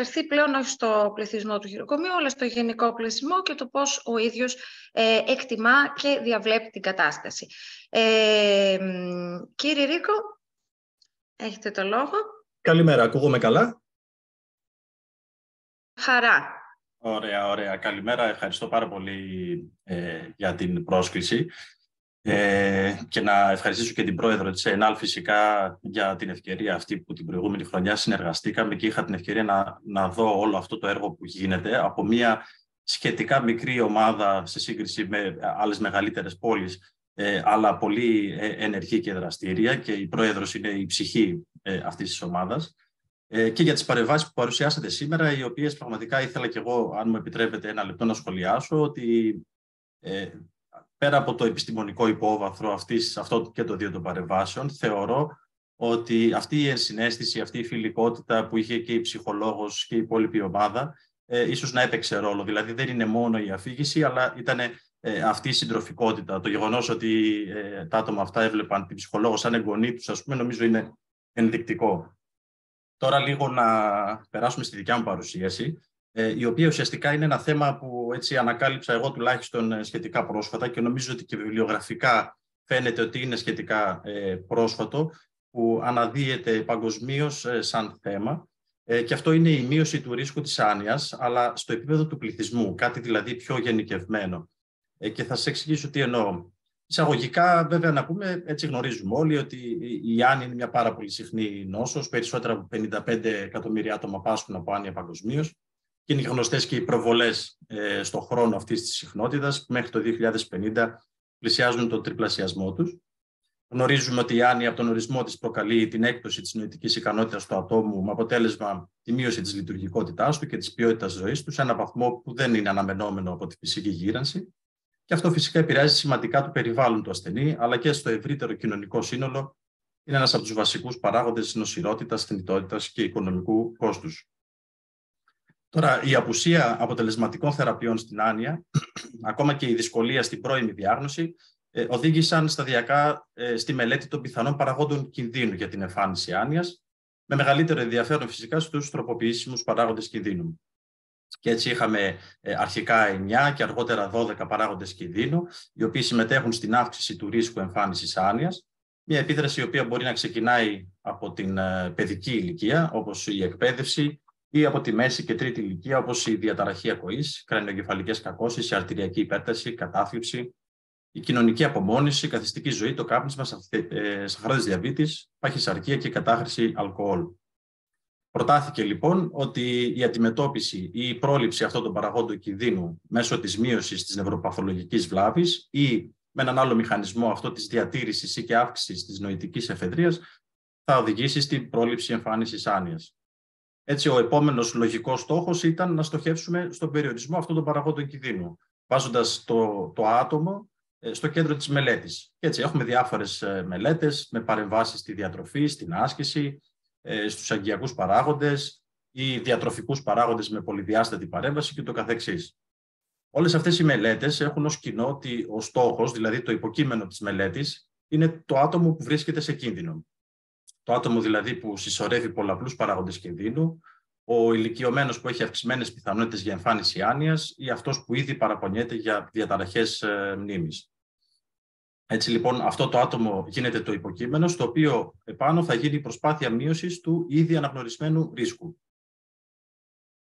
αναφερθεί πλέον όχι στο πληθυσμό του χειροκομείου, αλλά στο γενικό πληθυσμό και το πώς ο ίδιος ε, εκτιμά και διαβλέπει την κατάσταση. Ε, κύριε Ρίκο, έχετε το λόγο. Καλημέρα, ακούγομαι καλά; Χαρά. Ωραία, ωραία. Καλημέρα. Ευχαριστώ πάρα πολύ ε, για την πρόσκληση. Ε, και να ευχαριστήσω και την πρόεδρο της ΕΝΑΛ φυσικά για την ευκαιρία αυτή που την προηγούμενη χρονιά συνεργαστήκαμε και είχα την ευκαιρία να, να δω όλο αυτό το έργο που γίνεται από μια σχετικά μικρή ομάδα σε σύγκριση με άλλες μεγαλύτερες πόλεις ε, αλλά πολύ ε, ενεργή και δραστήρια και η πρόεδρος είναι η ψυχή ε, αυτής της ομάδας. Ε, και για τις παρεμβάσεις που παρουσιάσατε σήμερα, οι οποίες πραγματικά ήθελα και εγώ, αν μου επιτρέπετε ένα λεπτό να σχολιάσω, ότι ε, πέρα από το επιστημονικό υπόβαθρο αυτής, αυτό και το δύο των παρεμβάσεων, θεωρώ ότι αυτή η ενσυναίσθηση, αυτή η φιλικότητα που είχε και η ψυχολόγος και η υπόλοιπη ομάδα, ε, ίσως να έπαιξε ρόλο. Δηλαδή δεν είναι μόνο η αφήγηση, αλλά ήταν ε, αυτή η συντροφικότητα. Το γεγονός ότι ε, τα άτομα αυτά έβλεπαν την ψυχολόγο σαν εγγονή τους, ας πούμε, νομίζω είναι ενδεικτικό. Τώρα λίγο να περάσουμε στη δικιά μου παρουσίαση, ε, η οποία ουσιαστικά είναι ένα θέμα που έτσι ανακάλυψα εγώ τουλάχιστον ε, σχετικά πρόσφατα και νομίζω ότι και βιβλιογραφικά φαίνεται ότι είναι σχετικά ε, πρόσφατο, που αναδύεται παγκοσμίως σαν θέμα. Και αυτό είναι η μείωση του ρίσκου της άνοιας, αλλά στο επίπεδο του πληθυσμού, κάτι δηλαδή πιο γενικευμένο. Και θα σας εξηγήσω τι εννοώ. Εισαγωγικά, βέβαια, να πούμε, έτσι γνωρίζουμε όλοι ότι η άνοια είναι μια πάρα πολύ συχνή νόσος. Περισσότερα από 55 εκατομμύρια άτομα πάσχουν από άνοια παγκοσμίως. Και είναι γνωστές και οι προβολές ε, στον χρόνο αυτής της συχνότητας, που μέχρι το 2050 πλησιάζουν τον τριπλασιασμό τους. Γνωρίζουμε ότι η άνοια από τον ορισμό της προκαλεί την έκπτωση της νοητικής ικανότητας του ατόμου με αποτέλεσμα τη μείωση της λειτουργικότητάς του και της ποιότητας ζωής τους σε έναν βαθμό που δεν είναι αναμενόμενο από τη φυσική γύρανση. Και αυτό φυσικά επηρεάζει σημαντικά το περιβάλλον του ασθενή, αλλά και στο ευρύτερο κοινωνικό σύνολο. Είναι ένας από τους βασικούς παράγοντες νοσηρότητας, θνητότητας και οικονομικού κόστους. Τώρα, η απουσία αποτελεσματικών θεραπείων στην άνοια, ακόμα και η δυσκολία στην πρώιμη διάγνωση, ε, οδήγησαν σταδιακά ε, στη μελέτη των πιθανών παραγόντων κινδύνου για την εμφάνιση άνοιας, με μεγαλύτερο ενδιαφέρον φυσικά στους τροποποιήσιμους παράγοντες κινδύνου. Και έτσι είχαμε ε, αρχικά 9 και αργότερα 12 παράγοντες κινδύνου, οι οποίοι συμμετέχουν στην αύξηση του ρίσκου εμφάνισης άνοιας, μια επίδραση η οποία μπορεί να ξεκινάει από την παιδική ηλικία, όπως η εκπαίδευση, ή από τη μέση και τρίτη ηλικία, όπως η διαταραχή ακοής, κρανιογκεφαλικέ κακώσεις, η αρτηριακή υπέρταση, κατάθλιψη, η κοινωνική απομόνωση, η καθιστική ζωή, το κάπνισμα, ε, σαχαρόδη διαβήτης, παχυσαρκία και κατάχρηση αλκοόλ. Προτάθηκε λοιπόν ότι η αντιμετώπιση ή η πρόληψη αυτών των παραγόντων κινδύνου μέσω της μείωσης της νευροπαθολογικής βλάβης ή με έναν άλλο μηχανισμό αυτό της διατήρησης ή και αύξησης της νοητικής εφεδρείας θα οδηγήσει στην πρόληψη εμφάνισης άνοιας. Έτσι, ο επόμενος λογικός στόχος ήταν να στοχεύσουμε στον περιορισμό αυτών των παραγόντων κινδύνου, βάζοντας το, το άτομο ε, στο κέντρο της μελέτης. Έτσι, έχουμε διάφορες μελέτες με παρεμβάσεις στη διατροφή, στην άσκηση, ε, στους αγκιακού παράγοντες ή διατροφικούς παράγοντες με πολυδιάστατη παρέμβαση και το καθεξής. Όλες αυτές οι μελέτες έχουν ως κοινό ότι ο στόχος, δηλαδή το υποκείμενο της μελέτης, είναι το άτομο που βρίσκεται σε κίνδυνο. Το άτομο δηλαδή που συσσωρεύει πολλαπλούς παράγοντες κινδύνου, ο ηλικιωμένος που έχει αυξημένες πιθανότητες για εμφάνιση άνοιας ή αυτός που ήδη παραπονιέται για διαταραχές ε, μνήμης. Έτσι λοιπόν, αυτό το άτομο γίνεται το υποκείμενο, στο οποίο επάνω θα γίνει η προσπάθεια μείωσης του ήδη αναγνωρισμένου ρίσκου.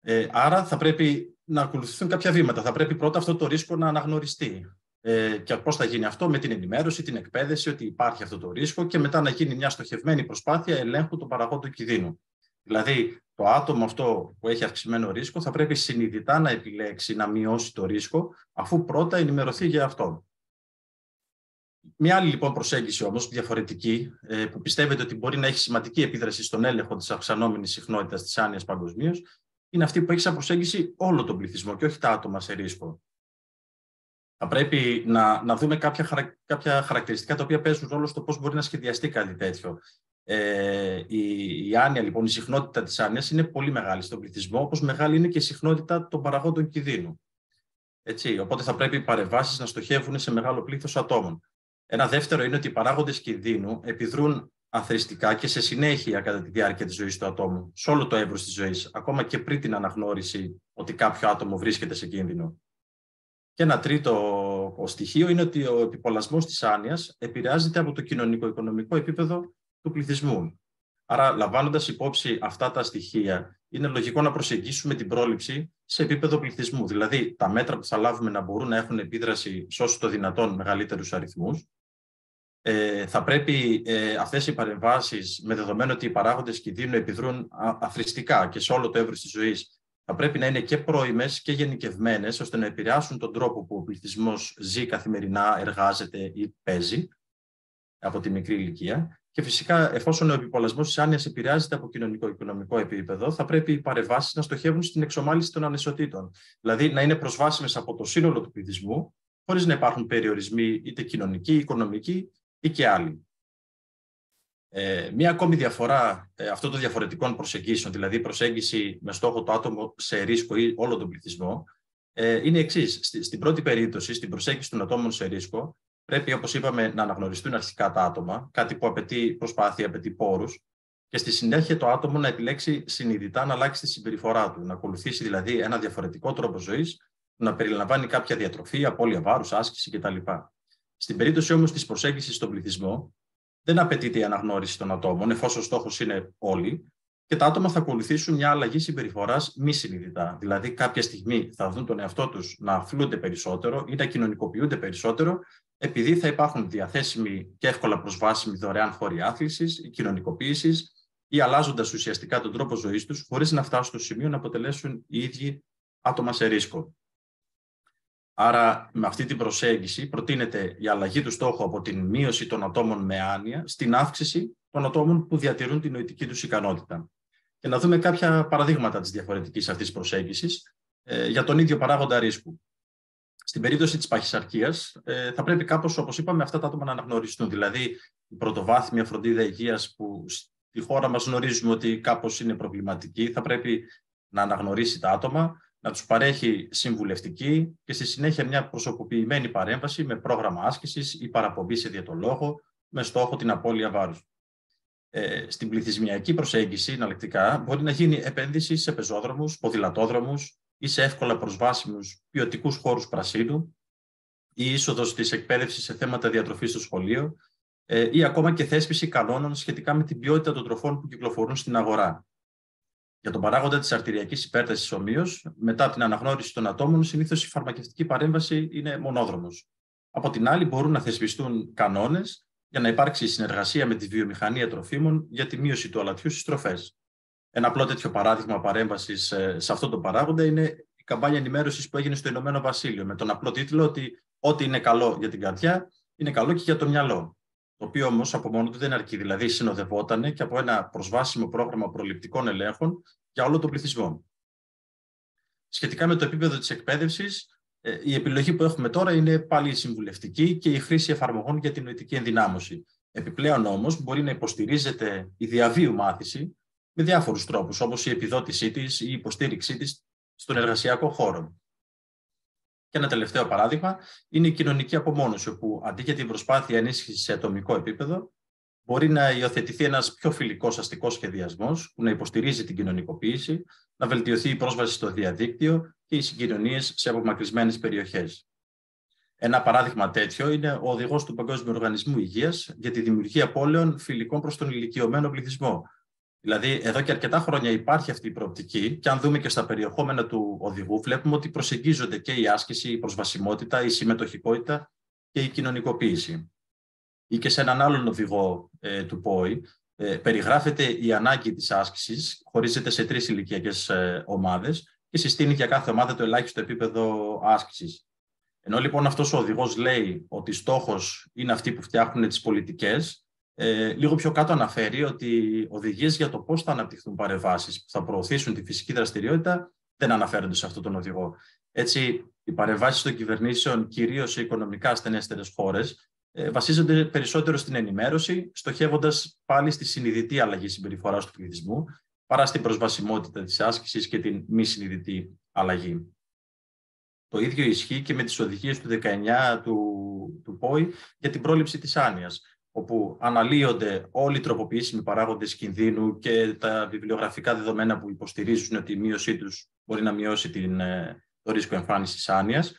Ε, άρα θα πρέπει να ακολουθηθούν κάποια βήματα. Θα πρέπει πρώτα αυτό το ρίσκο να αναγνωριστεί. Ε, και πώς θα γίνει αυτό με την ενημέρωση, την εκπαίδευση ότι υπάρχει αυτό το ρίσκο και μετά να γίνει μια στοχευμένη προσπάθεια ελέγχου των παραγόντων κινδύνου. Δηλαδή, το άτομο αυτό που έχει αυξημένο ρίσκο θα πρέπει συνειδητά να επιλέξει να μειώσει το ρίσκο, αφού πρώτα ενημερωθεί για αυτό. Μια άλλη λοιπόν προσέγγιση όμως, διαφορετική, ε, που πιστεύετε ότι μπορεί να έχει σημαντική επίδραση στον έλεγχο της αυξανόμενης συχνότητας της άνοιας παγκοσμίως, είναι αυτή που έχει σαν προσέγγιση όλο τον πληθυσμό και όχι τα άτομα σε ρίσκο θα πρέπει να, να δούμε κάποια, κάποια χαρακτηριστικά τα οποία παίζουν ρόλο στο πώς μπορεί να σχεδιαστεί κάτι τέτοιο. Ε, η, η άνοια, λοιπόν, η συχνότητα της άνοιας είναι πολύ μεγάλη στον πληθυσμό, όπως μεγάλη είναι και η συχνότητα των παραγόντων κινδύνου. Έτσι, οπότε θα πρέπει οι παρεμβάσεις να στοχεύουν σε μεγάλο πλήθος ατόμων. Ένα δεύτερο είναι ότι οι παράγοντες κινδύνου επιδρούν αθρηστικά και σε συνέχεια κατά τη διάρκεια της ζωής του ατόμου, σε όλο το εύρος της ζωής, ακόμα και πριν την αναγνώριση ότι κάποιο άτομο βρίσκεται σε κίνδυνο. Και ένα τρίτο στοιχείο είναι ότι ο επιπολασμός της άνοιας επηρεάζεται από το κοινωνικό-οικονομικό επίπεδο του πληθυσμού. Άρα, λαμβάνοντας υπόψη αυτά τα στοιχεία, είναι λογικό να προσεγγίσουμε την πρόληψη σε επίπεδο πληθυσμού. Δηλαδή, τα μέτρα που θα λάβουμε να μπορούν να έχουν επίδραση σε όσο το δυνατόν μεγαλύτερους αριθμούς. Ε, θα πρέπει ε, αυτές οι παρεμβάσεις, με δεδομένο ότι οι παράγοντες κινδύνου επιδρούν αθρηστικά και σε όλο το εύρος της ζωής, θα πρέπει να είναι και πρώιμες και γενικευμένες, ώστε να επηρεάσουν τον τρόπο που ο πληθυσμός ζει καθημερινά, εργάζεται ή παίζει από τη μικρή ηλικία. Και φυσικά, εφόσον ο επιπολασμό της άνοιας επηρεάζεται από κοινωνικό-οικονομικό επίπεδο, θα πρέπει οι παρεμβάσεις να στοχεύουν στην εξομάλυση των ανισοτήτων. Δηλαδή, να είναι προσβάσιμες από το σύνολο του πληθυσμού, χωρίς να υπάρχουν περιορισμοί είτε κοινωνικοί, οικονομικοί ή και άλλοι. Ε, μία ακόμη διαφορά ε, αυτών των διαφορετικών προσεγγίσεων, δηλαδή προσέγγιση με στόχο το άτομο σε ρίσκο ή όλο τον πληθυσμό, ε, είναι εξής. στην πρώτη περίπτωση, στην προσέγγιση των ατόμων σε ρίσκο, πρέπει, όπως είπαμε, να αναγνωριστούν αρχικά τα άτομα, κάτι που απαιτεί προσπάθεια, απαιτεί πόρους, και στη συνέχεια το άτομο να επιλέξει συνειδητά να αλλάξει τη συμπεριφορά του, να ακολουθήσει δηλαδή ένα διαφορετικό τρόπο ζωής, να περιλαμβάνει κάποια διατροφή, απώλεια βάρους, άσκηση κτλ. Στην περίπτωση όμως της προσέγγισης στον πληθυσμό, δεν απαιτείται η αναγνώριση των ατόμων, εφόσον ο στόχος είναι όλοι, και τα άτομα θα ακολουθήσουν μια αλλαγή συμπεριφοράς μη συνειδητά. Δηλαδή, κάποια στιγμή θα δουν τον εαυτό τους να αφλούνται περισσότερο ή να κοινωνικοποιούνται περισσότερο, επειδή θα υπάρχουν διαθέσιμοι και εύκολα προσβάσιμοι δωρεάν χώροι άθλησης ή κοινωνικοποίησης, ή αλλάζοντας ουσιαστικά τον τρόπο ζωής τους, χωρίς να φτάσουν στο σημείο να αποτελέσουν οι ίδιοι άτομα σε ρίσκο. Άρα, με αυτή την προσέγγιση προτείνεται η αλλαγή του στόχου από την μείωση των ατόμων με άνοια στην αύξηση των ατόμων που διατηρούν την νοητική τους ικανότητα. Και να δούμε κάποια παραδείγματα της διαφορετικής αυτής προσέγγισης ε, για τον ίδιο παράγοντα ρίσκου. Στην περίπτωση της παχυσαρκίας, ε, θα πρέπει κάπως, όπως είπαμε, αυτά τα άτομα να αναγνωριστούν. Δηλαδή, η πρωτοβάθμια φροντίδα υγείας που στη χώρα μας γνωρίζουμε ότι κάπως είναι προβληματική, θα πρέπει να αναγνωρίσει τα άτομα, να τους παρέχει συμβουλευτική και στη συνέχεια μια προσωποποιημένη παρέμβαση με πρόγραμμα άσκησης ή παραπομπή σε διατολόγο με στόχο την απώλεια βάρους. Ε, στην πληθυσμιακή προσέγγιση, εναλλακτικά, μπορεί να γίνει επένδυση σε πεζόδρομους, ποδηλατόδρομους ή σε εύκολα προσβάσιμους ποιοτικούς χώρους πρασίνου ή είσοδος της εκπαίδευσης σε θέματα διατροφής στο σχολείο ε, ή ακόμα και θέσπιση κανόνων σχετικά με την ποιότητα των τροφών που κυκλοφορούν στην αγορά. Για τον παράγοντα της αρτηριακής υπέρτασης ομοίως, μετά την αναγνώριση των ατόμων, συνήθως η φαρμακευτική παρέμβαση είναι μονόδρομος. Από την άλλη, μπορούν να θεσπιστούν κανόνες για να υπάρξει συνεργασία με τη βιομηχανία τροφίμων για τη μείωση του αλατιού στις τροφές. Ένα απλό τέτοιο παράδειγμα παρέμβασης ε, σε αυτό το παράγοντα είναι η καμπάνια ενημέρωσης που έγινε στο Ηνωμένο Βασίλειο, με τον απλό τίτλο ότι ό,τι είναι καλό για την καρδιά είναι καλό και για το μυαλό το οποίο όμως από μόνο του δεν αρκεί. Δηλαδή, συνοδευόταν και από ένα προσβάσιμο πρόγραμμα προληπτικών ελέγχων για όλο τον πληθυσμό. Σχετικά με το επίπεδο της εκπαίδευσης, ε, η επιλογή που έχουμε τώρα είναι πάλι συμβουλευτική και η χρήση εφαρμογών για την νοητική ενδυνάμωση. Επιπλέον όμως, μπορεί να υποστηρίζεται η διαβίου μάθηση με διάφορους τρόπους, όπως η επιδότησή της ή η υποστήριξή της στον εργασιακό χώρο. Και ένα τελευταίο παράδειγμα είναι η κοινωνική απομόνωση, όπου αντί για την προσπάθεια ενίσχυσης σε ατομικό επίπεδο, μπορεί να υιοθετηθεί ένας πιο φιλικός αστικός σχεδιασμός που να υποστηρίζει την κοινωνικοποίηση, να βελτιωθεί η πρόσβαση στο διαδίκτυο και οι συγκοινωνίες σε απομακρυσμένες περιοχές. Ένα παράδειγμα τέτοιο είναι ο οδηγός του Παγκόσμιου Οργανισμού Υγείας για τη δημιουργία πόλεων φιλικών προς τον ηλικιωμένο πληθυσμό, Δηλαδή, εδώ και αρκετά χρόνια υπάρχει αυτή η προοπτική και αν δούμε και στα περιεχόμενα του οδηγού, βλέπουμε ότι προσεγγίζονται και η άσκηση, η προσβασιμότητα, η συμμετοχικότητα και η κοινωνικοποίηση. Ή και σε έναν άλλον οδηγό ε, του ΠΟΗ, ε, περιγράφεται η ανάγκη της άσκησης, χωρίζεται σε τρεις ηλικιακές ε, ομάδες και συστήνει για κάθε ομάδα το ελάχιστο επίπεδο άσκησης. Ενώ λοιπόν αυτός ο οδηγός λέει ότι στόχος είναι αυτοί που φτιάχνουν τις πολιτικές, ε, λίγο πιο κάτω αναφέρει ότι οδηγίες για το πώς θα αναπτυχθούν παρεμβάσεις που θα προωθήσουν τη φυσική δραστηριότητα δεν αναφέρονται σε αυτόν τον οδηγό. Έτσι, οι παρεμβάσεις των κυβερνήσεων, κυρίως σε οικονομικά ασθενέστερες χώρες, ε, βασίζονται περισσότερο στην ενημέρωση, στοχεύοντας πάλι στη συνειδητή αλλαγή συμπεριφοράς του πληθυσμού, παρά στην προσβασιμότητα της άσκησης και την μη συνειδητή αλλαγή. Το ίδιο ισχύει και με τις οδηγίες του 19 του, του ΠΟΗ για την πρόληψη της άνοιας όπου αναλύονται όλοι οι τροποποιήσιμοι παράγοντες κινδύνου και τα βιβλιογραφικά δεδομένα που υποστηρίζουν ότι η μείωσή τους μπορεί να μειώσει την, ε, το ρίσκο εμφάνισης άνοιας.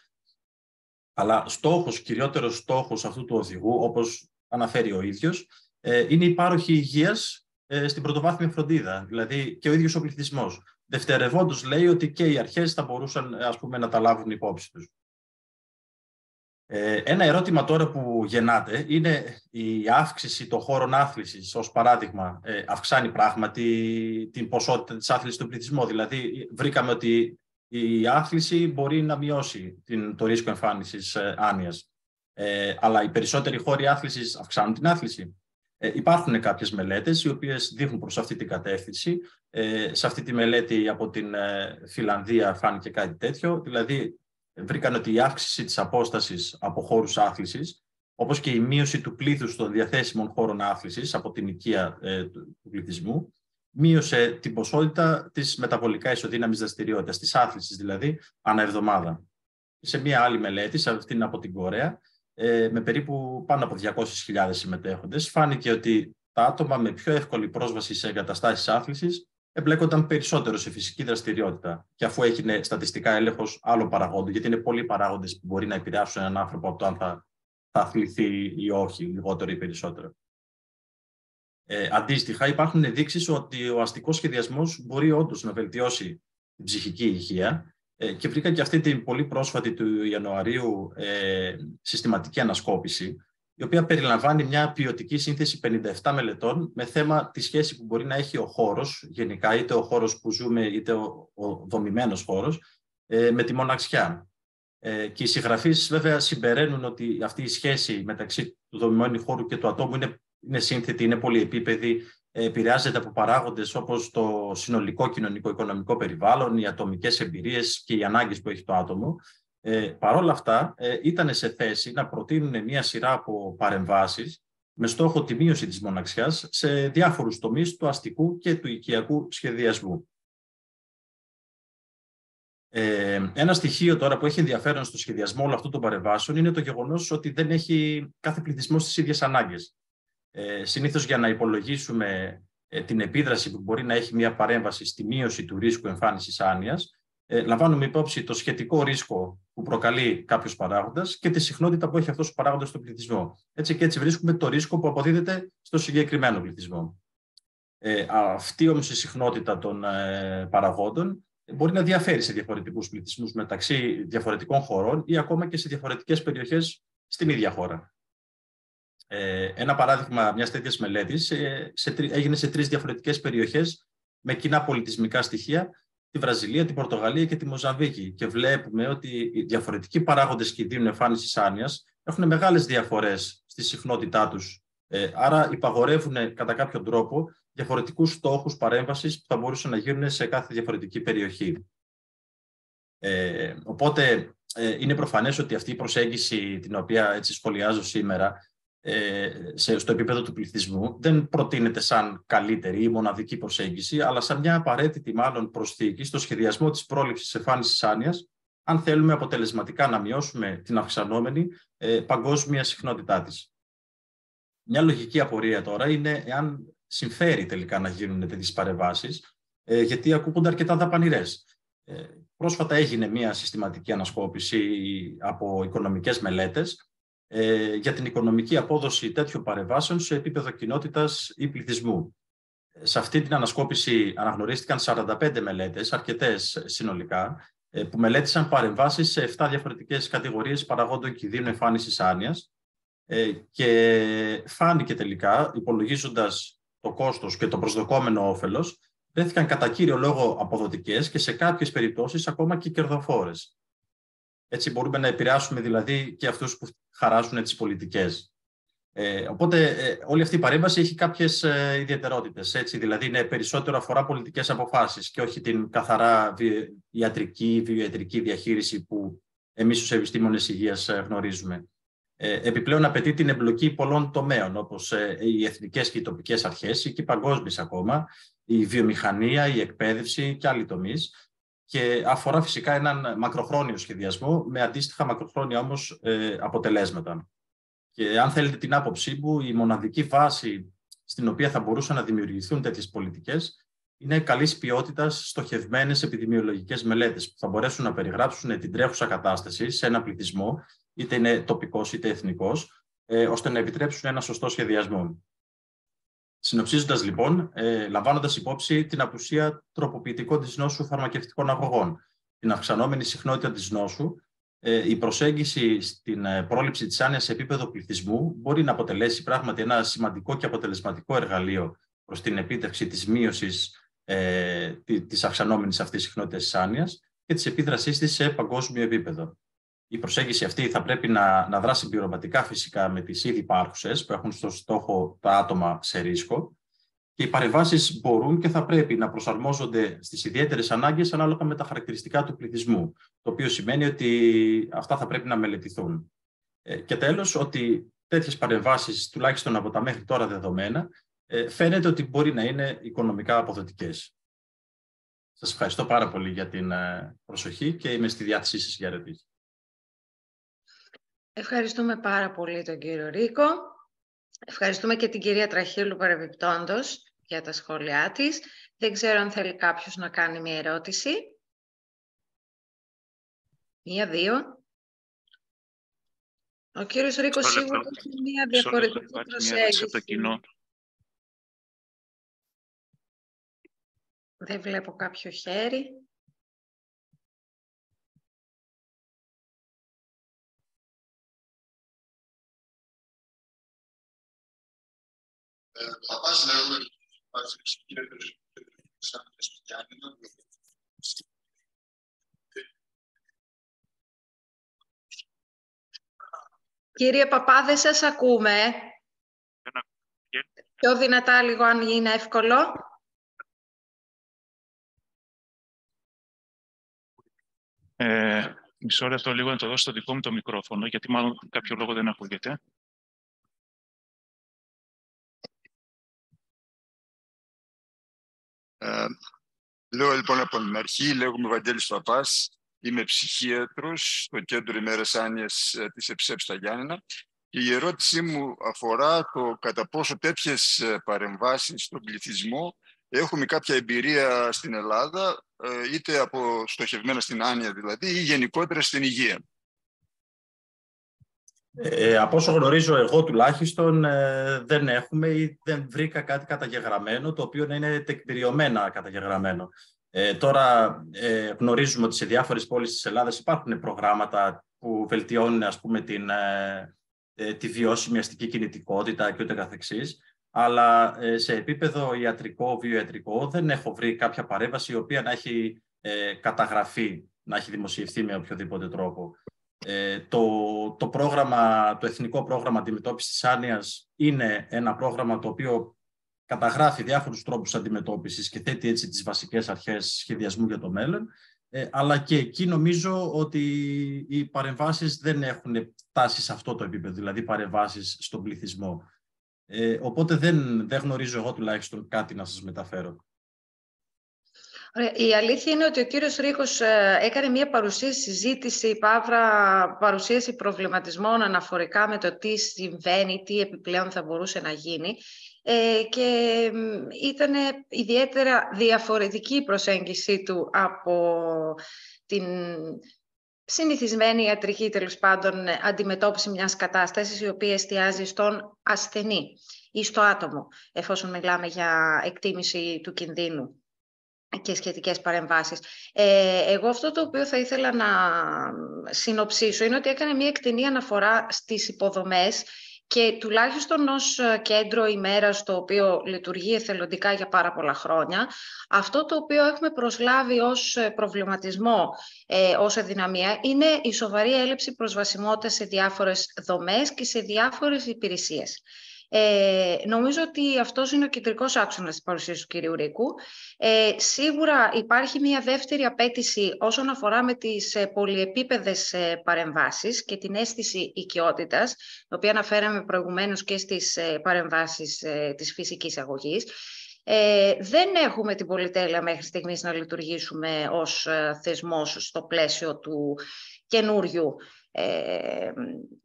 Αλλά στόχος, κυριότερος στόχος αυτού του οδηγού, όπως αναφέρει ο ίδιος, ε, είναι η πάροχη υγείας ε, στην πρωτοβάθμια φροντίδα, δηλαδή και ο ίδιος ο πληθυσμός. Δευτερευόντως λέει ότι και οι αρχές θα μπορούσαν ας πούμε, να τα λάβουν υπόψη τους. Ε, ένα ερώτημα τώρα που γεννάται είναι η αύξηση των χώρων άθλησης, ως παράδειγμα, ε, αυξάνει πράγματι την ποσότητα της άθλησης του πληθυσμού. Δηλαδή, βρήκαμε ότι η άθληση μπορεί να μειώσει την, το ρίσκο εμφάνισης ε, άνοιας. Ε, αλλά οι περισσότεροι χώροι άθλησης αυξάνουν την άθληση. Ε, υπάρχουν κάποιες μελέτες οι οποίες δείχνουν προς αυτή την κατεύθυνση. Ε, σε αυτή τη μελέτη από την ε, Φιλανδία φάνηκε κάτι τέτοιο. Δηλαδή βρήκαν ότι η αύξηση της απόστασης από χώρους άθλησης, όπως και η μείωση του πλήθους των διαθέσιμων χώρων άθλησης από την οικία ε, του, πληθυσμού, μείωσε την ποσότητα της μεταβολικά ισοδύναμης δραστηριότητας, της άθλησης δηλαδή, ανά εβδομάδα. Σε μία άλλη μελέτη, σε αυτήν από την Κορέα, ε, με περίπου πάνω από 200.000 συμμετέχοντες, φάνηκε ότι τα άτομα με πιο εύκολη πρόσβαση σε εγκαταστάσεις άθλησης εμπλέκονταν περισσότερο σε φυσική δραστηριότητα. Και αφού έγινε στατιστικά έλεγχος άλλων παραγόντων, γιατί είναι πολλοί παράγοντες που μπορεί να επηρεάσουν έναν άνθρωπο από το αν θα, θα αθληθεί ή όχι, λιγότερο ή περισσότερο. Ε, αντίστοιχα, υπάρχουν ενδείξεις ότι ο αστικός σχεδιασμός μπορεί όντως να βελτιώσει την ψυχική υγεία ε, και βρήκα και αυτή την πολύ πρόσφατη του Ιανουαρίου ε, συστηματική ανασκόπηση η οποία περιλαμβάνει μια ποιοτική σύνθεση 57 μελετών με θέμα τη σχέση που μπορεί να έχει ο χώρος, γενικά είτε ο χώρος που ζούμε είτε ο, ο δομημένος χώρος, ε, με τη μοναξιά. Ε, και οι συγγραφείς βέβαια συμπεραίνουν ότι αυτή η σχέση μεταξύ του δομημένου χώρου και του ατόμου είναι, είναι σύνθετη, είναι πολυεπίπεδη, ε, επηρεάζεται από παράγοντες όπως το συνολικό κοινωνικό-οικονομικό περιβάλλον, οι ατομικές εμπειρίες και οι ανάγκες που έχει το άτομο ε, παρόλα αυτά, ε, ήταν σε θέση να προτείνουν μια σειρά από παρεμβάσεις με στόχο τη μείωση της μοναξιάς σε διάφορους τομείς του αστικού και του οικιακού σχεδιασμού. Ε, ένα στοιχείο τώρα που έχει ενδιαφέρον στο σχεδιασμό όλων αυτών των παρεμβάσεων είναι το γεγονός ότι δεν έχει κάθε πληθυσμό τις ίδιες ανάγκες. Ε, συνήθως για να υπολογίσουμε ε, την επίδραση που μπορεί να έχει μια παρέμβαση στη μείωση του ρίσκου εμφάνισης άνοιας, ε, λαμβάνουμε υπόψη το σχετικό ρίσκο που προκαλεί κάποιο παράγοντα και τη συχνότητα που έχει αυτός ο παράγοντας στον πληθυσμό. Έτσι και έτσι βρίσκουμε το ρίσκο που αποδίδεται στο συγκεκριμένο πληθυσμό. Ε, αυτή όμως η συχνότητα των ε, παραγόντων μπορεί να διαφέρει σε διαφορετικούς πληθυσμούς μεταξύ διαφορετικών χωρών ή ακόμα και σε διαφορετικές περιοχές στην ίδια χώρα. Ε, ένα παράδειγμα μιας τέτοιας μελέτης ε, έγινε σε τρεις διαφορετικές περιοχές με κοινά πολιτισμικά στοιχεία τη Βραζιλία, την Πορτογαλία και τη Μοζαμβίκη. Και βλέπουμε ότι οι διαφορετικοί παράγοντες κινδύνου εμφάνισης άνοια έχουν μεγάλες διαφορές στη συχνότητά τους. Ε, άρα υπαγορεύουν κατά κάποιο τρόπο διαφορετικούς στόχους παρέμβασης που θα μπορούσαν να γίνουν σε κάθε διαφορετική περιοχή. Ε, οπότε ε, είναι προφανές ότι αυτή η προσέγγιση την οποία έτσι σχολιάζω σήμερα ε, στο επίπεδο του πληθυσμού δεν προτείνεται σαν καλύτερη ή μοναδική προσέγγιση, αλλά σαν μια απαραίτητη μάλλον προσθήκη στο σχεδιασμό της πρόληψης εμφάνισης άνοιας, αν θέλουμε αποτελεσματικά να μειώσουμε την αυξανόμενη ε, παγκόσμια συχνότητά της. Μια λογική απορία τώρα είναι εάν συμφέρει τελικά να γίνουν τέτοιες παρεμβάσεις, ε, γιατί ακούγονται αρκετά δαπανηρές. Ε, πρόσφατα έγινε μια συστηματική ανασκόπηση από οικονομικές μελέτες ε, για την οικονομική απόδοση τέτοιων παρεμβάσεων σε επίπεδο κοινότητας ή πληθυσμού. Σε αυτή την ανασκόπηση αναγνωρίστηκαν 45 μελέτες, αρκετές συνολικά, ε, που μελέτησαν παρεμβάσεις σε 7 διαφορετικές κατηγορίες παραγόντων κινδύνου εμφάνισης άνοιας ε, και φάνηκε τελικά, υπολογίζοντας το κόστος και το προσδοκόμενο όφελος, βρέθηκαν κατά κύριο λόγο αποδοτικές και σε κάποιες περιπτώσεις ακόμα και κερδοφόρες. Έτσι μπορούμε να επηρεάσουμε δηλαδή και αυτούς που χαράσουν τις πολιτικές. Ε, οπότε ε, όλη αυτή η παρέμβαση έχει κάποιες ε, ιδιαιτερότητες. Έτσι, δηλαδή είναι περισσότερο αφορά πολιτικές αποφάσεις και όχι την καθαρά ιατρική, βιοιατρική διαχείριση που εμείς ως επιστήμονες υγείας ε, γνωρίζουμε. Ε, επιπλέον απαιτεί την εμπλοκή πολλών τομέων, όπως ε, οι εθνικές και οι τοπικές αρχές ή και οι παγκόσμιες ακόμα, η βιομηχανία, η εκπαίδευση και άλλοι τομείς, και αφορά φυσικά έναν μακροχρόνιο σχεδιασμό με αντίστοιχα μακροχρόνια όμως ε, αποτελέσματα. Και αν θέλετε την άποψή μου, η μοναδική βάση στην οποία θα μπορούσαν να δημιουργηθούν τέτοιες πολιτικές είναι καλής ποιότητας στοχευμένες επιδημιολογικές μελέτες που θα μπορέσουν να περιγράψουν την τρέχουσα κατάσταση σε ένα πληθυσμό, είτε είναι τοπικός είτε εθνικός, ε, ώστε να επιτρέψουν ένα σωστό σχεδιασμό. Συνοψίζοντας λοιπόν, ε, λαμβάνοντας υπόψη την απουσία τροποποιητικών της νόσου φαρμακευτικών αγωγών, την αυξανόμενη συχνότητα της νόσου, ε, η προσέγγιση στην ε, πρόληψη της άνοιας σε επίπεδο πληθυσμού μπορεί να αποτελέσει πράγματι ένα σημαντικό και αποτελεσματικό εργαλείο προς την επίτευξη της μείωσης ε, τη αυξανόμενης αυτής συχνότητας της άνοιας και της επίδρασής της σε παγκόσμιο επίπεδο. Η προσέγγιση αυτή θα πρέπει να, να δράσει πληρωματικά φυσικά με τις ήδη υπάρχουσες που έχουν στο στόχο τα άτομα σε ρίσκο και οι παρεμβάσεις μπορούν και θα πρέπει να προσαρμόζονται στις ιδιαίτερες ανάγκες ανάλογα με τα χαρακτηριστικά του πληθυσμού, το οποίο σημαίνει ότι αυτά θα πρέπει να μελετηθούν. Ε, και τέλος, ότι τέτοιες παρεμβάσεις, τουλάχιστον από τα μέχρι τώρα δεδομένα, ε, φαίνεται ότι μπορεί να είναι οικονομικά αποδοτικές. Σας ευχαριστώ πάρα πολύ για την ε, προσοχή και είμαι στη διάθεσή σας για ερωτήσεις. Ευχαριστούμε πάρα πολύ τον κύριο Ρίκο. Ευχαριστούμε και την κυρία Τραχίλου παρεμπιπτόντος για τα σχόλιά της. Δεν ξέρω αν θέλει κάποιος να κάνει μια ερώτηση. Μία, δύο. Ο κύριος Ρίκος σίγουρα έχει μια διαφορετική προσέγγιση. Δεν βλέπω κάποιο χέρι. Παπάς λέγουμε Κύριε Παπά, δεν σας ακούμε. Πιο δυνατά λίγο, αν είναι εύκολο. Ε, μισό λεπτό λίγο να το δώσω στο δικό μου το μικρόφωνο, γιατί μάλλον κάποιο λόγο δεν ακούγεται. Ε, λέω λοιπόν από την αρχή, λέγομαι Βαγγέλης Παπάς, είμαι ψυχίατρος στο Κέντρο Ημέρας Άνοιας ε, της ΕΨΕΠ στα Γιάννενα και η ερώτησή μου αφορά το κατά πόσο τέτοιες ε, παρεμβάσεις στον πληθυσμό έχουμε κάποια εμπειρία στην Ελλάδα, είτε από στοχευμένα στην άνοια δηλαδή, ή γενικότερα στην υγεία. Ε, από όσο γνωρίζω εγώ τουλάχιστον ε, δεν έχουμε ή δεν βρήκα κάτι καταγεγραμμένο το οποίο να είναι τεκμηριωμένα καταγεγραμμένο. Ε, τώρα ε, γνωρίζουμε ότι σε διάφορες πόλεις της Ελλάδας υπάρχουν προγράμματα που βελτιώνουν ας πούμε την, ε, ε, τη βιώσιμη αστική κινητικότητα και ούτε καθεξής. Αλλά σε επίπεδο ιατρικό, βιοιατρικό δεν έχω βρει κάποια παρέμβαση η οποία να έχει καταγραφεί, να έχει δημοσιευθεί με οποιοδήποτε τρόπο. Ε, το, το, πρόγραμμα, το Εθνικό Πρόγραμμα Αντιμετώπισης της Άνοιας είναι ένα πρόγραμμα το οποίο καταγράφει διάφορους τρόπους αντιμετώπισης και θέτει έτσι τις βασικές αρχές σχεδιασμού για το μέλλον. Ε, αλλά και εκεί νομίζω ότι οι παρεμβάσεις δεν έχουν φτάσει σε αυτό το επίπεδο, δηλαδή παρεμβάσεις στον πληθυσμό. Ε, οπότε δεν, δεν γνωρίζω εγώ τουλάχιστον κάτι να σας μεταφέρω. Η αλήθεια είναι ότι ο κύριος Ρίκος ε, έκανε μια παρουσίαση, συζήτηση, παύρα, παρουσίαση προβληματισμών αναφορικά με το τι συμβαίνει, τι επιπλέον θα μπορούσε να γίνει. Ε, και ήταν ιδιαίτερα διαφορετική η προσέγγιση του από την συνηθισμένη ιατρική τέλος πάντων αντιμετώπιση μιας κατάστασης η οποία εστιάζει στον ασθενή ή στο άτομο εφόσον μιλάμε για εκτίμηση του κινδύνου και σχετικές παρεμβάσεις. Ε, εγώ αυτό το οποίο θα ήθελα να συνοψίσω είναι ότι έκανε μια εκτενή αναφορά στις υποδομές και τουλάχιστον ως κέντρο ημέρας το οποίο λειτουργεί εθελοντικά για πάρα πολλά χρόνια, αυτό το οποίο έχουμε προσλάβει ως προβληματισμό, ε, ως αδυναμία, είναι η σοβαρή έλλειψη προσβασιμότητας σε διάφορες δομές και σε διάφορες υπηρεσίες. Ε, νομίζω ότι αυτός είναι ο κεντρικός άξονας της παρουσίαση του κυρίου Ρίκου. Ε, σίγουρα υπάρχει μια δεύτερη απέτηση όσον αφορά με τις ε, πολυεπίπεδες ε, παρεμβάσεις και την αίσθηση οικειότητας, την οποία αναφέραμε προηγουμένως και στις ε, παρεμβάσεις ε, της φυσικής αγωγής. Ε, δεν έχουμε την πολυτέλεια μέχρι στιγμής να λειτουργήσουμε ως ε, θεσμός στο πλαίσιο του καινούριου ε,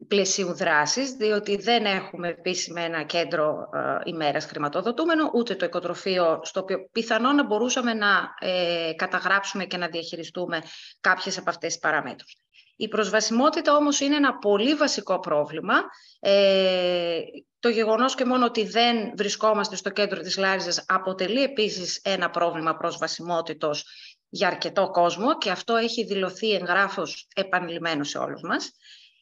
πλαισίου δράσης, διότι δεν έχουμε επίσημα ένα κέντρο ε, ημέρας χρηματοδοτούμενο, ούτε το οικοτροφείο στο οποίο πιθανόν να μπορούσαμε να ε, καταγράψουμε και να διαχειριστούμε κάποιες από αυτές τις παραμέτρους. Η προσβασιμότητα όμως είναι ένα πολύ βασικό πρόβλημα. Ε, το γεγονός και μόνο ότι δεν βρισκόμαστε στο κέντρο της Λάριζας αποτελεί επίσης ένα πρόβλημα προσβασιμότητος για αρκετό κόσμο και αυτό έχει δηλωθεί εγγράφος επανειλημμένος σε όλους μας.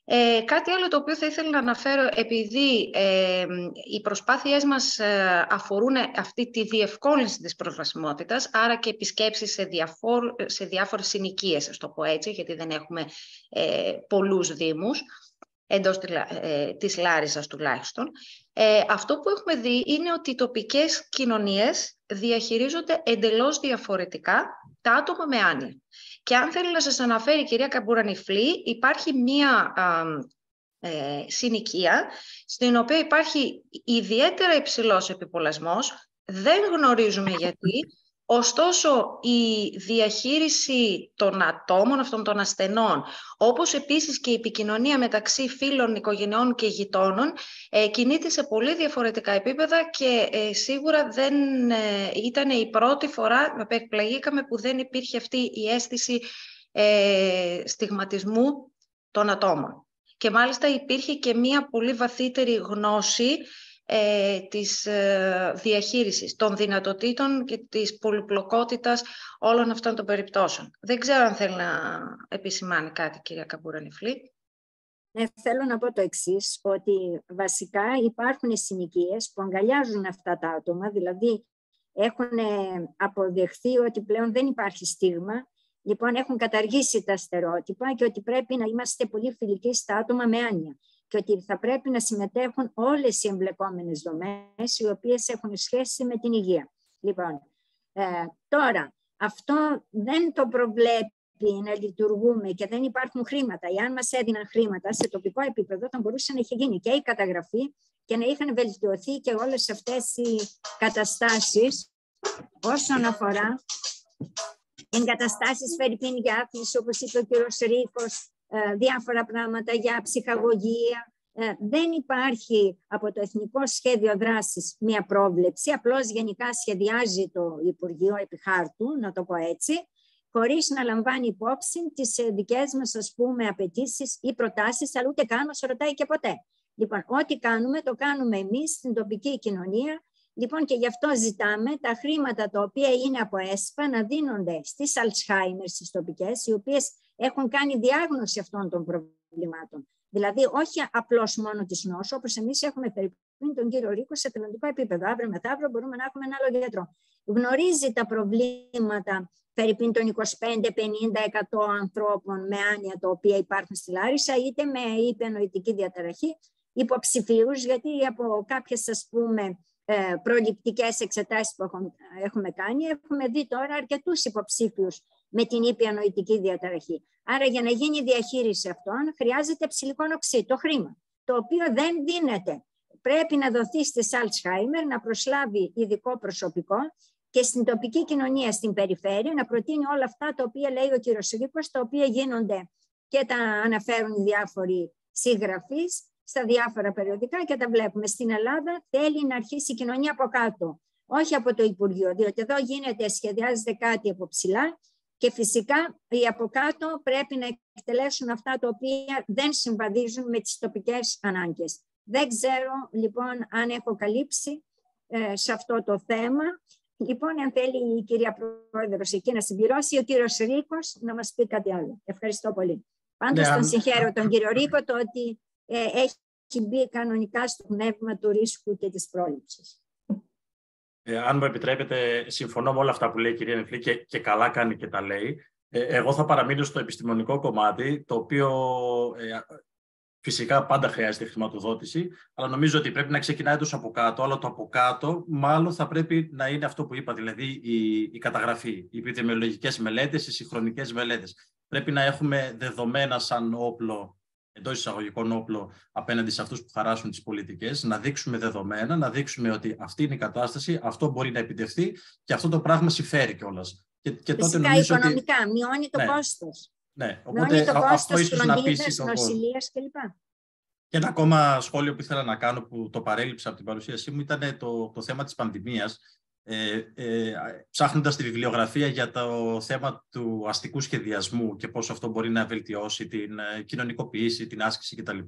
Ε, κάτι άλλο το οποίο θα ήθελα να αναφέρω, επειδή ε, οι προσπάθειές μας ε, αφορούν αυτή τη διευκόλυνση της προσβασιμότητας, άρα και επισκέψεις σε, διαφόρ, σε διάφορες συνοικίες, ας το πω έτσι, γιατί δεν έχουμε ε, πολλούς δήμους, εντός ε, της Λάρισας τουλάχιστον. Ε, αυτό που έχουμε δει είναι ότι οι τοπικές κοινωνίες διαχειρίζονται εντελώς διαφορετικά τα άτομα με άνοια. Και αν θέλει να σας αναφέρει η κυρία Καμπούρανιφλή, υπάρχει μία ε, συνοικία στην οποία υπάρχει ιδιαίτερα υψηλός επιπολασμός, δεν γνωρίζουμε γιατί, Ωστόσο, η διαχείριση των ατόμων, αυτών των ασθενών, όπως επίσης και η επικοινωνία μεταξύ φίλων, οικογενειών και γειτόνων, ε, κινείται σε πολύ διαφορετικά επίπεδα και ε, σίγουρα δεν ε, ήταν η πρώτη φορά που εκπλαγήκαμε που δεν υπήρχε αυτή η αίσθηση ε, στιγματισμού των ατόμων. Και μάλιστα υπήρχε και μία πολύ βαθύτερη γνώση ε, της ε, διαχείρισης των δυνατοτήτων και της πολυπλοκότητας όλων αυτών των περιπτώσεων. Δεν ξέρω αν θέλει να επισημάνει κάτι, κυρία Καμπούρανιφλή. Ναι, θέλω να πω το εξής, ότι βασικά υπάρχουν συνοικίες που αγκαλιάζουν αυτά τα άτομα, δηλαδή έχουν ε, αποδεχθεί ότι πλέον δεν υπάρχει στίγμα, λοιπόν έχουν καταργήσει τα στερεότυπα και ότι πρέπει να είμαστε πολύ φιλικοί στα άτομα με άνοια και ότι θα πρέπει να συμμετέχουν όλες οι εμπλεκόμενες δομές οι οποίες έχουν σχέση με την υγεία. Λοιπόν, ε, τώρα, αυτό δεν το προβλέπει να λειτουργούμε και δεν υπάρχουν χρήματα. Εάν μας έδιναν χρήματα σε τοπικό επίπεδο, θα μπορούσε να είχε γίνει και η καταγραφή και να είχαν βελτιωθεί και όλες αυτές οι καταστάσεις όσον αφορά εγκαταστάσεις φερρυπίν για άθληση, όπως είπε ο κ. Ρίκος, ε, διάφορα πράγματα για ψυχαγωγία. Ε, δεν υπάρχει από το Εθνικό Σχέδιο Δράσης μία πρόβλεψη, απλώς γενικά σχεδιάζει το Υπουργείο Επιχάρτου, να το πω έτσι, χωρίς να λαμβάνει υπόψη τις ε, δικές μας, ας πούμε, απαιτήσεις ή προτάσεις, αλλά ούτε καν μας ρωτάει και ποτέ. Λοιπόν, ό,τι κάνουμε, το κάνουμε εμείς στην τοπική κοινωνία. Λοιπόν, και γι' αυτό ζητάμε τα χρήματα τα οποία είναι από ΕΣΠΑ να δίνονται στις Αλτσχάιμερ, στις τοπικές, οι οποίες έχουν κάνει διάγνωση αυτών των προβλημάτων. Δηλαδή, όχι απλώς μόνο της νόσου, όπως εμείς έχουμε περιπτώσει τον κύριο Ρίκο σε εθελοντικό επίπεδο. Αύριο μεθαύριο μπορούμε να έχουμε ένα άλλο γιατρό. Γνωρίζει τα προβλήματα περίπου των 25, 50, 100 ανθρώπων με άνοια τα οποία υπάρχουν στη Λάρισα, είτε με υπενοητική διαταραχή, υποψηφίους, γιατί από κάποιες ας πούμε ε, προληπτικές εξετάσεις που έχουμε κάνει, έχουμε δει τώρα αρκετούς υποψήφιους με την ήπια νοητική διαταραχή. Άρα για να γίνει η διαχείριση αυτών χρειάζεται ψηλικό οξύ, το χρήμα, το οποίο δεν δίνεται. Πρέπει να δοθεί στη Alzheimer, να προσλάβει ειδικό προσωπικό και στην τοπική κοινωνία στην περιφέρεια να προτείνει όλα αυτά τα οποία λέει ο κύριος Ρίκος, τα οποία γίνονται και τα αναφέρουν οι διάφοροι συγγραφείς στα διάφορα περιοδικά και τα βλέπουμε. Στην Ελλάδα θέλει να αρχίσει η κοινωνία από κάτω, όχι από το Υπουργείο, διότι εδώ γίνεται, σχεδιάζεται κάτι από ψηλά και φυσικά οι από κάτω πρέπει να εκτελέσουν αυτά τα οποία δεν συμβαδίζουν με τις τοπικές ανάγκες. Δεν ξέρω λοιπόν αν έχω καλύψει ε, σε αυτό το θέμα. Λοιπόν, αν θέλει η κυρία Πρόεδρος εκεί να συμπληρώσει, ο κύριος Ρίκος να μας πει κάτι άλλο. Ευχαριστώ πολύ. Πάντως ναι, τον συγχαίρω τον κύριο Ρίκο το ότι ε, έχει μπει κανονικά στο πνεύμα του ρίσκου και της πρόληψης. Ε, αν μου επιτρέπετε, συμφωνώ με όλα αυτά που λέει η κυρία Νεφλή και, και καλά κάνει και τα λέει. Ε, εγώ θα παραμείνω στο επιστημονικό κομμάτι, το οποίο ε, φυσικά πάντα χρειάζεται χρηματοδότηση, αλλά νομίζω ότι πρέπει να ξεκινάει τους από κάτω, αλλά το από κάτω μάλλον θα πρέπει να είναι αυτό που είπα, δηλαδή η, η καταγραφή, οι επιδημιολογικές μελέτες, οι συγχρονικές μελέτες. Πρέπει να έχουμε δεδομένα σαν όπλο εντός εισαγωγικών όπλο απέναντι σε αυτούς που χαράσουν τις πολιτικές, να δείξουμε δεδομένα, να δείξουμε ότι αυτή είναι η κατάσταση, αυτό μπορεί να επιτευχθεί και αυτό το πράγμα συμφέρει κιόλας. Και, και τότε Φυσικά οικονομικά, ότι... μειώνει το ναι. κόστος. Ναι, οπότε μειώνει το αυτό ίσως να πείσει τον κλπ. Και ένα ακόμα σχόλιο που ήθελα να κάνω που το παρέλειψα από την παρουσίασή μου ήταν το, το θέμα της πανδημίας. Ε, ε, ψάχνοντας τη βιβλιογραφία για το θέμα του αστικού σχεδιασμού και πώς αυτό μπορεί να βελτιώσει την ε, κοινωνικοποίηση, την άσκηση κτλ.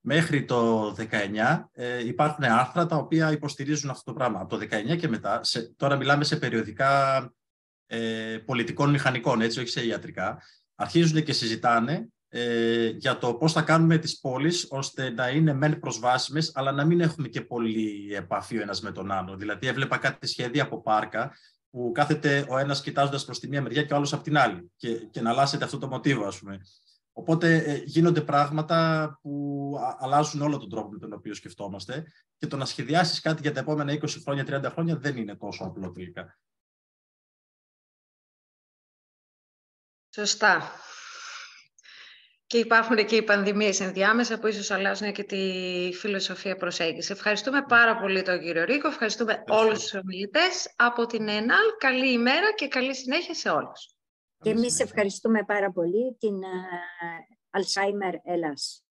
Μέχρι το 19 ε, υπάρχουν άρθρα τα οποία υποστηρίζουν αυτό το πράγμα. Από το 19 και μετά, σε, τώρα μιλάμε σε περιοδικά ε, πολιτικών μηχανικών, έτσι, όχι σε ιατρικά, αρχίζουν και συζητάνε ε, για το πώς θα κάνουμε τις πόλεις ώστε να είναι μεν προσβάσιμες αλλά να μην έχουμε και πολύ επαφή ο ένας με τον άλλο. Δηλαδή έβλεπα κάτι σχέδια από πάρκα που κάθεται ο ένας κοιτάζοντας προς τη μία μεριά και ο άλλος από την άλλη και, και να αλλάσετε αυτό το μοτίβο ας πούμε. Οπότε ε, γίνονται πράγματα που αλλάζουν όλο τον τρόπο με τον οποίο σκεφτόμαστε και το να σχεδιάσεις κάτι για τα επόμενα 20 χρόνια, 30 χρόνια δεν είναι τόσο απλό τελικά. Σωστά. Και υπάρχουν και οι πανδημίες ενδιάμεσα που ίσως αλλάζουν και τη φιλοσοφία προσέγγισης. Ευχαριστούμε πάρα πολύ τον κύριο Ρίκο, ευχαριστούμε όλους τους ομιλητές από την ΕΝΑΛ. Καλή ημέρα και καλή συνέχεια σε όλους. Και εμείς ευχαριστούμε πάρα πολύ την Alzheimer Ελλάς.